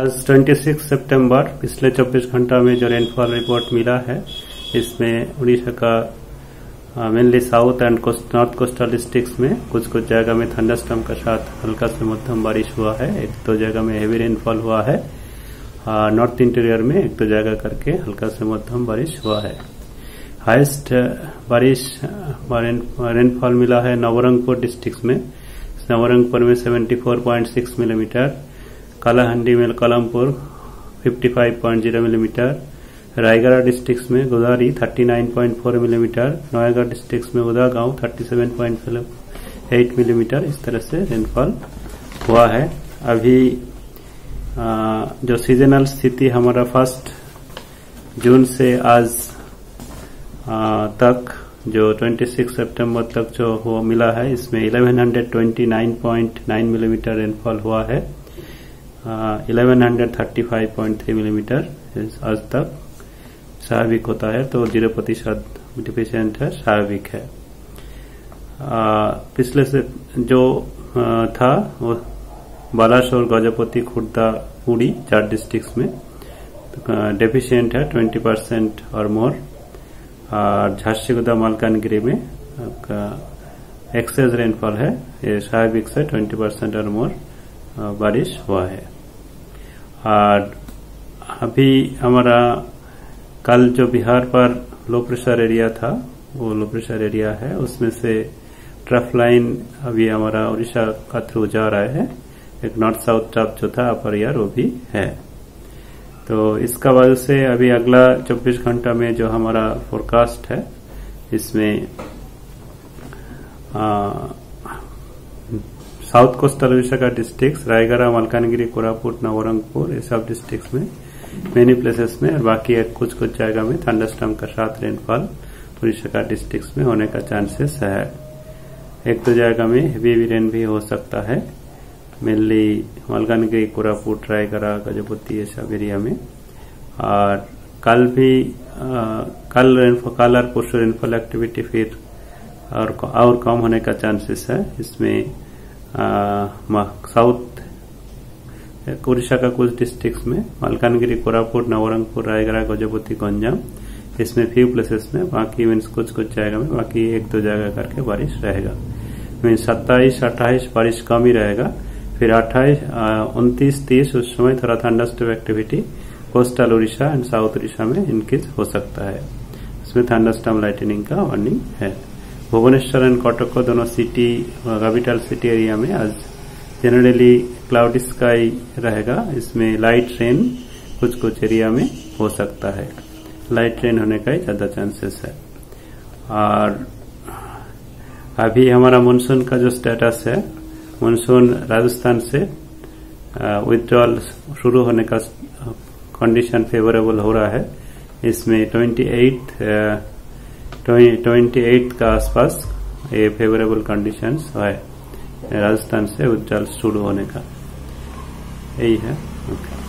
आज 26 सितंबर, पिछले 24 घंटा में जो रेनफॉल रिपोर्ट मिला है, इसमें उड़ीसा का mainly south and north coastal districts में कुछ कुछ जगह में थंडरस्टम के साथ हल्का से मध्यम बारिश हुआ है। एक दो तो जगह में हेवी रेनफॉल हुआ है। नॉर्थ इंटीरियर में एक दो तो जगह करके हल्का से मध्यम बारिश हुआ है। हाईएस्ट बारिश रेनफॉल मिला है नवरंगपुर डिस्ट्रिक्ट में। नवरंगपुर में 74.6 मिलीमीटर कालाहंडी में कलमपुर 55.0 मिलीमीटर रायगढ़ डिस्ट्रिक्ट में गोदारी 39.4 मिलीमीटर नोएगढ़ डिस्ट्रिक्ट में उदागांव 37.8 मिलीमीटर इस तरह से रेनफॉल हुआ है। अभी आ, जो सीजनल स्थिति हमारा फ़र्स्ट जून से आज आ, तक जो 26 सितंबर तक जो हुआ मिला है इसमें 1129.9 मिलीमीटर रेनफॉल हुआ है। Eleven hundred thirty five point three millimetre आज तक स्वाभाविक होता है तो ज़ीरो प्रतिशत डिफिशियंट है स्वाभाविक है। पिछले से जो आ, था वो बालासोर गजपति खुर्दा पुरी चार डिस्ट्रिक्ट में डेफिशिएंट है ट्वेंटी परसेंट और मोर और झारसीगुदा मालकानगिरी में आपका एक्सेस रेनफॉल है ये स्वाभाविक से ट्वेंटी परसेंट और मोर बारिश हुआ है। और अभी हमारा कल जो बिहार पर लो प्रेशर एरिया था, वो लो प्रेशर एरिया है। उसमें से ट्रफ लाइन अभी हमारा उड़ीसा का थ्रू जा रहा है। एक नॉर्थ साउथ ट्रफ जो था अपर ईयर वो भी है। तो इसका वजह से अभी अगला 24 घंटा में जो हमारा फोरकास्ट है, इसमें साउथ कोस्टल का डिस्ट्रिक्ट रायगढ़ मलकानगिरी कोरापुट नवरंगपुर ये सब डिस्ट्रिक्ट में मेनी प्लेसेस में और बाकी कुछ कुछ जगह में थंडरस्टॉर्म का साथ रेनफॉल उड़ीसा का डिस्ट्रिक्ट में होने का चांसेस है। एक दो जगह में हेवी रेन भी हो सकता है मेनली मलकानगिरी कोरापुट रायगढ़ गजपति ये सब एरिया में। और कल भी आ, कल रेनफॉल कल और परसों रेनफॉल एक्टिविटी फिर और और कम होने का चांसेस है। इसमें साउथ उड़ीसा का कुछ डिस्ट्रिक्ट्स में, मालकानगिरी, कोरापुट, नवरंगपुर, रायगढ़, गजपति, गंजाम, इसमें फ्यू प्लेसेस में, बाकी मीन्स कुछ कुछ जगह में, बाकी एक दो जगह करके बारिश रहेगा। मीन्स सत्ताईस, अट्ठाईस, बारिश कम ही रहेगा। फिर अट्ठाईस उनतीस, तीस, उस समय थोड़ा thunderstorm activity coastal Orissa and south Orissa में इनक्रीज हो सकता है। इसमें थंडस्टॉर्म लाइटनिंग का वार्निंग है। भुवनेश्वर एंड कटक दोनों सिटी कैपिटल सिटी एरिया में आज जनरली क्लाउड स्काई रहेगा। इसमें लाइट रेन कुछ कुछ एरिया में हो सकता है। लाइट रेन होने का ही ज़्यादा चांसेस है। और अभी हमारा मानसून का जो स्टेटस है मानसून राजस्थान से विथड्रॉल शुरू होने का कंडीशन फेवरेबल हो रहा है। इसमें 28 ट्वेंटी एट का आसपास ये फेवरेबल कंडीशंस है राजस्थान से उज्जवल शुरू होने का। यही है। ओके